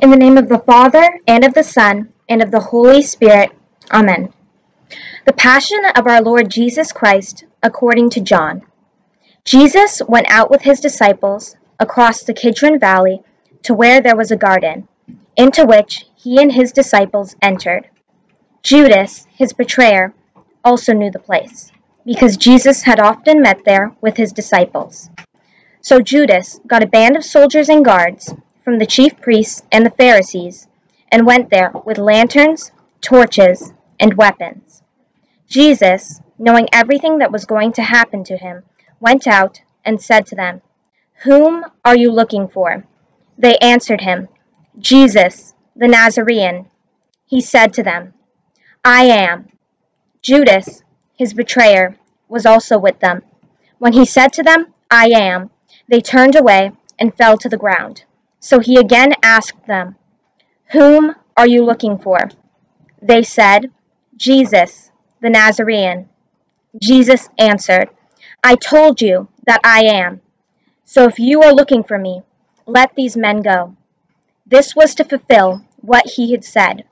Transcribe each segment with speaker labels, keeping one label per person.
Speaker 1: In the name of the Father, and of the Son, and of the Holy Spirit. Amen. The Passion of our Lord Jesus Christ, according to John. Jesus went out with his disciples across the Kidron Valley to where there was a garden, into which he and his disciples entered. Judas, his betrayer, also knew the place, because Jesus had often met there with his disciples. So Judas got a band of soldiers and guards from the chief priests and the Pharisees, and went there with lanterns, torches, and weapons. Jesus, knowing everything that was going to happen to him, went out and said to them, Whom are you looking for? They answered him, Jesus, the Nazarene. He said to them, I am. Judas, his betrayer, was also with them. When he said to them, I am, they turned away and fell to the ground. So he again asked them, Whom are you looking for? They said, Jesus, the Nazarene. Jesus answered, I told you that I am. So if you are looking for me, let these men go. This was to fulfill what he had said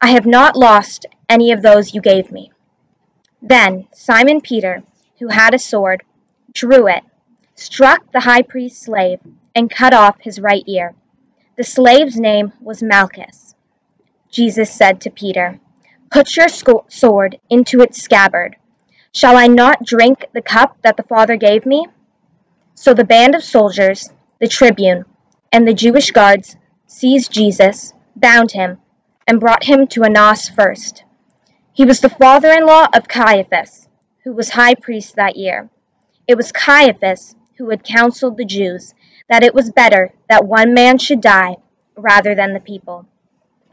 Speaker 1: I have not lost any of those you gave me. Then Simon Peter, who had a sword, drew it, struck the high priest's slave, and cut off his right ear. The slave's name was Malchus. Jesus said to Peter, Put your sword into its scabbard. Shall I not drink the cup that the Father gave me? So the band of soldiers, the tribune, and the Jewish guards seized Jesus, bound him, and brought him to Annas first. He was the father in law of Caiaphas, who was high priest that year. It was Caiaphas who had counseled the Jews that it was better that one man should die rather than the people.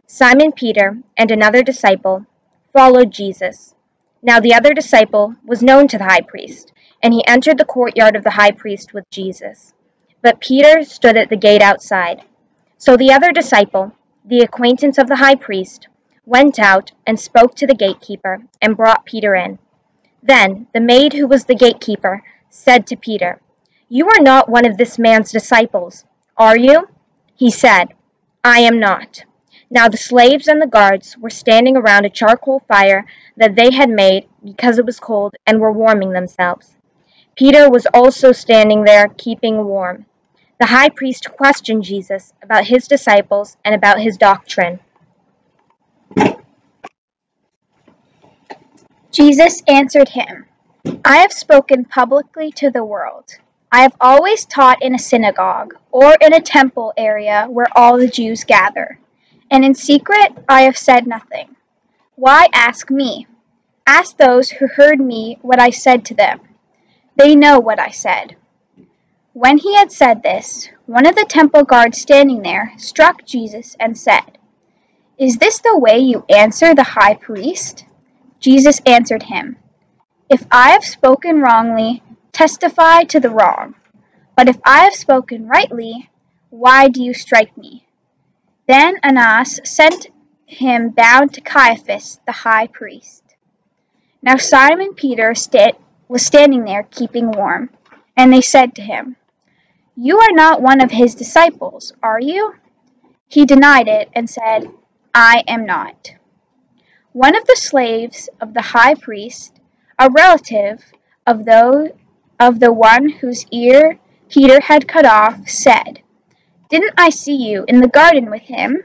Speaker 1: Simon Peter and another disciple followed Jesus. Now the other disciple was known to the high priest, and he entered the courtyard of the high priest with Jesus. But Peter stood at the gate outside. So the other disciple, the acquaintance of the high priest, went out and spoke to the gatekeeper and brought Peter in. Then the maid who was the gatekeeper said to Peter, you are not one of this man's disciples, are you? He said, I am not. Now the slaves and the guards were standing around a charcoal fire that they had made because it was cold and were warming themselves. Peter was also standing there keeping warm. The high priest questioned Jesus about his disciples and about his doctrine.
Speaker 2: Jesus answered him, I have spoken publicly to the world. I have always taught in a synagogue or in a temple area where all the Jews gather, and in secret I have said nothing. Why ask me? Ask those who heard me what I said to them. They know what I said. When he had said this, one of the temple guards standing there struck Jesus and said, Is this the way you answer the high priest? Jesus answered him, If I have spoken wrongly, testify to the wrong. But if I have spoken rightly, why do you strike me? Then Annas sent him bound to Caiaphas the high priest. Now Simon Peter was standing there keeping warm, and they said to him, You are not one of his disciples, are you? He denied it and said, I am not. One of the slaves of the high priest, a relative of those of the one whose ear Peter had cut off, said, Didn't I see you in the garden with him?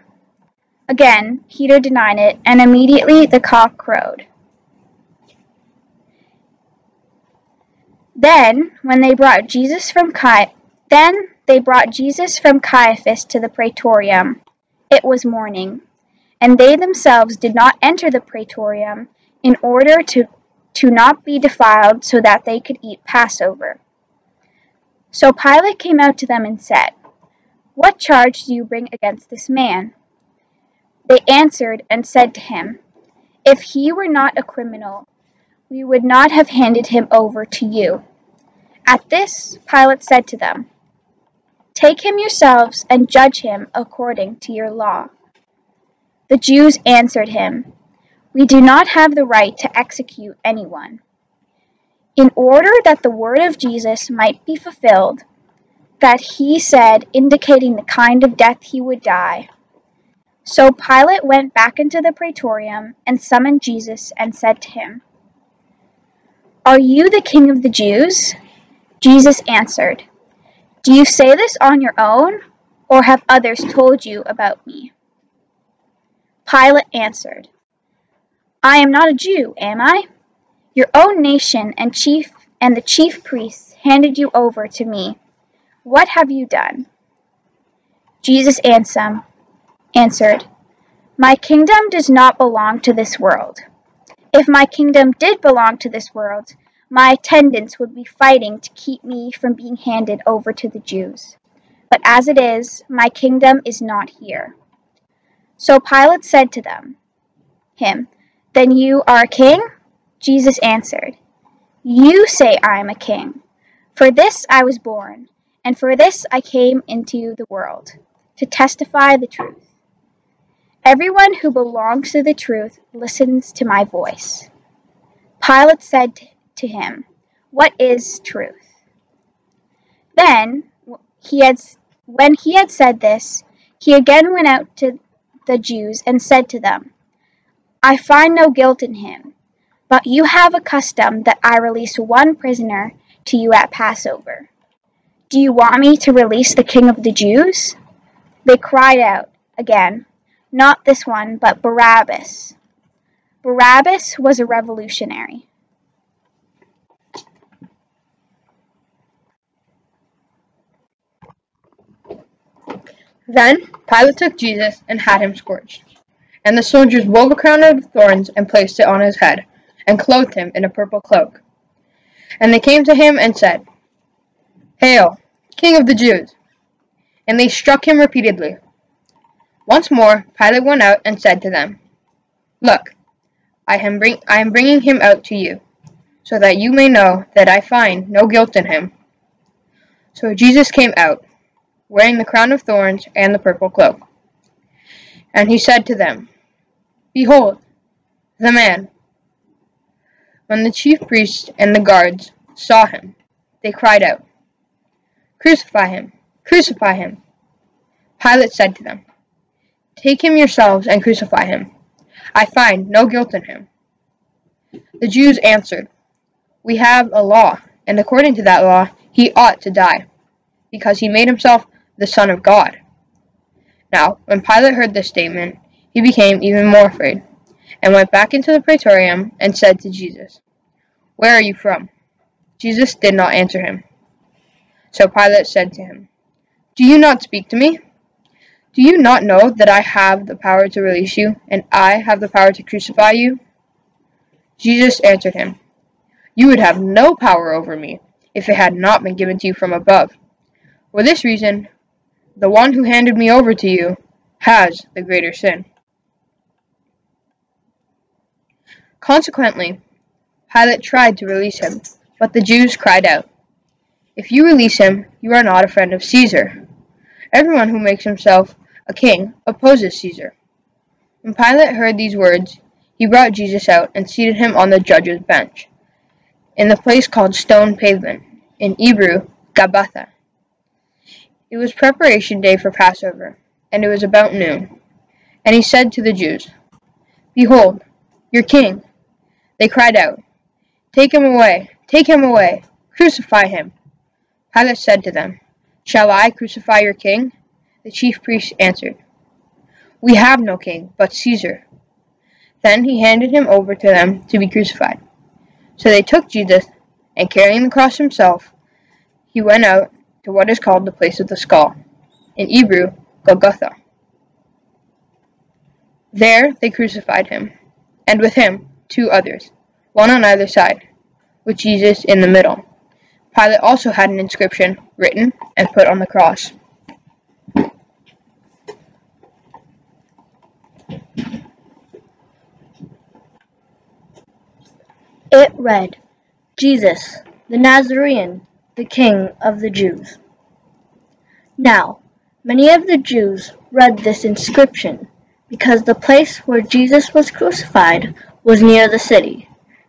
Speaker 2: Again, Peter denied it, and immediately the cock crowed. Then, when they brought Jesus from Cai- then they brought Jesus from Caiaphas to the praetorium. It was morning, and they themselves did not enter the praetorium in order to to not be defiled so that they could eat Passover. So Pilate came out to them and said, What charge do you bring against this man? They answered and said to him, If he were not a criminal, we would not have handed him over to you. At this, Pilate said to them, Take him yourselves and judge him according to your law. The Jews answered him, we do not have the right to execute anyone. In order that the word of Jesus might be fulfilled, that he said, indicating the kind of death he would die, So Pilate went back into the praetorium and summoned Jesus and said to him, Are you the king of the Jews? Jesus answered, Do you say this on your own, or have others told you about me? Pilate answered, I am not a Jew, am I? Your own nation and chief and the chief priests handed you over to me. What have you done? Jesus answered, answered, My kingdom does not belong to this world. If my kingdom did belong to this world, my attendants would be fighting to keep me from being handed over to the Jews. But as it is, my kingdom is not here. So Pilate said to them, him, Then you are a king? Jesus answered, You say I am a king. For this I was born, and for this I came into the world, to testify the truth. Everyone who belongs to the truth listens to my voice. Pilate said to him, What is truth? Then he had, when he had said this, he again went out to the Jews and said to them, I find no guilt in him, but you have a custom that I release one prisoner to you at Passover. Do you want me to release the king of the Jews? They cried out again, Not this one, but Barabbas. Barabbas was a revolutionary.
Speaker 3: Then Pilate took Jesus and had him scourged. And the soldiers wove a crown of thorns and placed it on his head, and clothed him in a purple cloak. And they came to him and said, Hail, King of the Jews! And they struck him repeatedly. Once more Pilate went out and said to them, Look, I am, bring- I am bringing him out to you, so that you may know that I find no guilt in him. So Jesus came out wearing the crown of thorns and the purple cloak. And he said to them, Behold, the man. When the chief priests and the guards saw him, they cried out, Crucify him! Crucify him! Pilate said to them, Take him yourselves and crucify him. I find no guilt in him. The Jews answered, We have a law, and according to that law he ought to die, because he made himself the Son of God. Now, when Pilate heard this statement, he became even more afraid, and went back into the praetorium and said to Jesus, Where are you from? Jesus did not answer him. So Pilate said to him, Do you not speak to me? Do you not know that I have the power to release you, and I have the power to crucify you? Jesus answered him, You would have no power over me if it had not been given to you from above. For this reason, the one who handed me over to you has the greater sin. Consequently, Pilate tried to release him, but the Jews cried out, If you release him, you are not a friend of Caesar. Everyone who makes himself a king opposes Caesar. When Pilate heard these words, he brought Jesus out and seated him on the judge's bench, in the place called Stone Pavement, in Hebrew, Gabbatha. It was preparation day for Passover, and it was about noon. And he said to the Jews, Behold, your king. They cried out, Take him away, take him away, crucify him. Pilate said to them, Shall I crucify your king? The chief priests answered, We have no king but Caesar. Then he handed him over to them to be crucified. So they took Jesus, and carrying the cross himself, he went out to what is called the place of the skull, in Hebrew, Golgotha. There they crucified him, and with him two others, one on either side, with Jesus in the middle. Pilate also had an inscription written and put on the cross.
Speaker 4: It read, Jesus, the Nazarene, the King of the Jews. Now, many of the Jews read this inscription because the place where Jesus was crucified was near the city,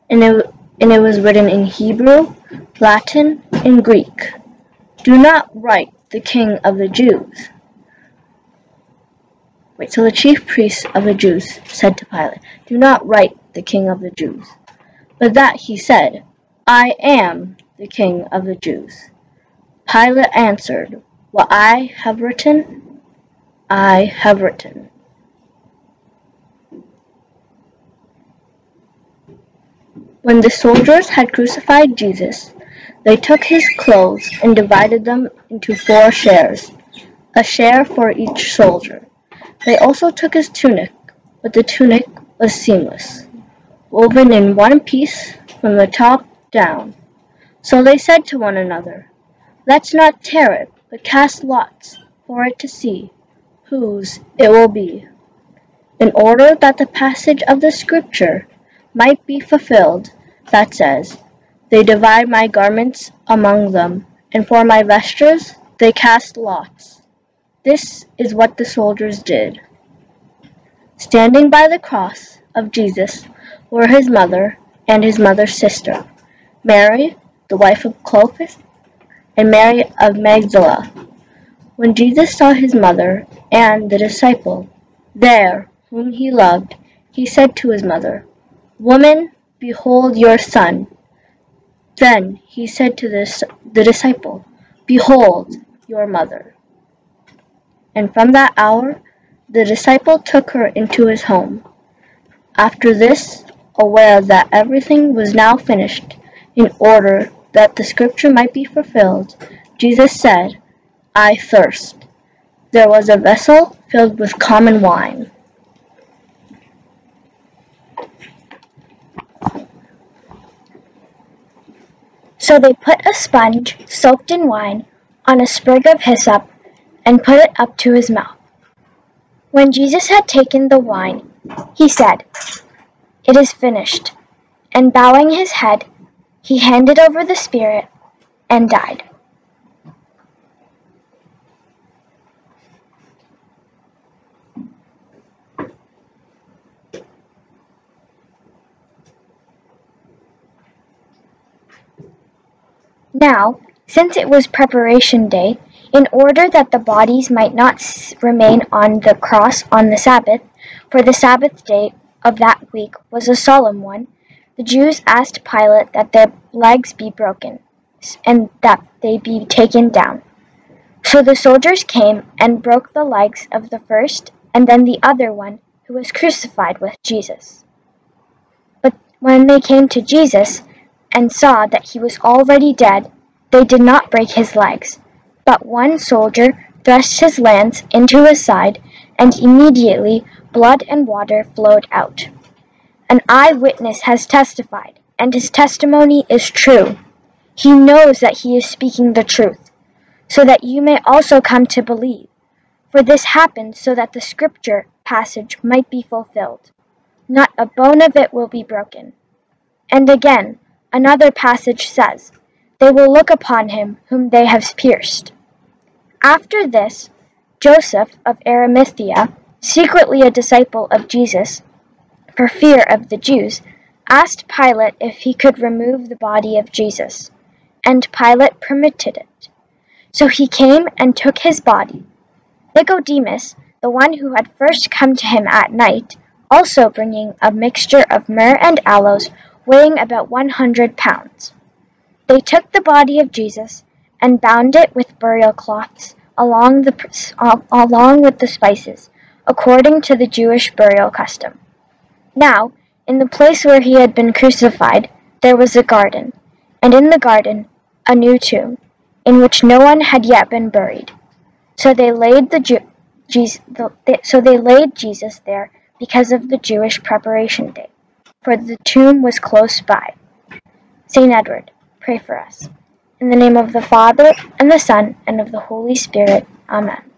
Speaker 4: and it, and it was written in Hebrew, Latin, and Greek. Do not write the King of the Jews.
Speaker 5: Wait, so the chief priests of the Jews said to Pilate, Do not write the king of the Jews. But that he said, I am the king of the Jews. Pilate answered, What I have written, I have written. When the soldiers had crucified Jesus, they took his clothes and divided them into four shares, a share for each soldier. They also took his tunic, but the tunic was seamless, woven in one piece from the top down. So they said to one another, Let's not tear it, but cast lots for it to see whose it will be, in order that the passage of the Scripture might be fulfilled that says, They divide my garments among them, and for my vestures they cast lots. This is what the soldiers did. Standing by the cross of Jesus were his mother and his mother's sister, Mary, the wife of Clopas, and Mary of Magdala. When Jesus saw his mother and the disciple there whom he loved, he said to his mother, Woman, behold your son. Then he said to the, the disciple, Behold your mother. And from that hour the disciple took her into his home. After this, aware that everything was now finished, in order that the scripture might be fulfilled, Jesus said, I thirst. There was a vessel filled with common wine.
Speaker 4: So they put a sponge soaked in wine on a sprig of hyssop and put it up to his mouth. When Jesus had taken the wine, he said, It is finished. And bowing his head, he handed over the spirit and died. Now, since it was preparation day, in order that the bodies might not remain on the cross on the Sabbath, for the Sabbath day of that week was a solemn one, the Jews asked Pilate that their legs be broken, and that they be taken down. So the soldiers came and broke the legs of the first and then the other one who was crucified with Jesus. But when they came to Jesus, and saw that he was already dead, they did not break his legs. But one soldier thrust his lance into his side, and immediately blood and water flowed out. An eye witness has testified, and his testimony is true. He knows that he is speaking the truth, so that you may also come to believe. For this happened so that the scripture passage might be fulfilled. Not a bone of it will be broken. And again, Another passage says, They will look upon him whom they have pierced. After this, Joseph of Arimathea, secretly a disciple of Jesus, for fear of the Jews, asked Pilate if he could remove the body of Jesus, and Pilate permitted it. So he came and took his body. Nicodemus, the one who had first come to him at night, also bringing a mixture of myrrh and aloes, weighing about one hundred pounds. They took the body of Jesus and bound it with burial cloths along, the, along with the spices, according to the Jewish burial custom. Now, in the place where he had been crucified, there was a garden, and in the garden a new tomb, in which no one had yet been buried. So they laid the, Jesus, the, so they laid Jesus there because of the Jewish preparation day for the tomb was close by. Saint Edward, pray for us. In the name of the Father, and the Son, and of the Holy Spirit. Amen.